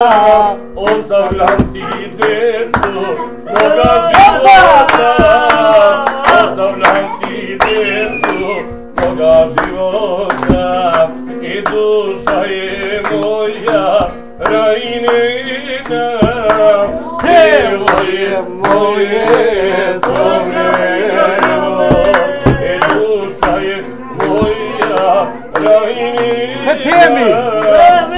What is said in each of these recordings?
Ozavlanti deco, mnoga života Ozavlanti deco, mnoga života I duša je moja rajnina Telo je moje zomrelo I duša je moja rajnina Temi! Temi!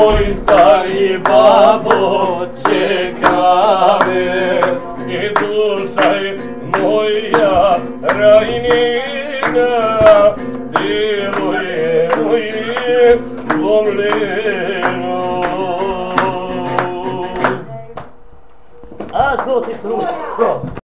Ой, старі бабо, чекали, і душа моя райнина, дивує мої ломлину. А зоти труд,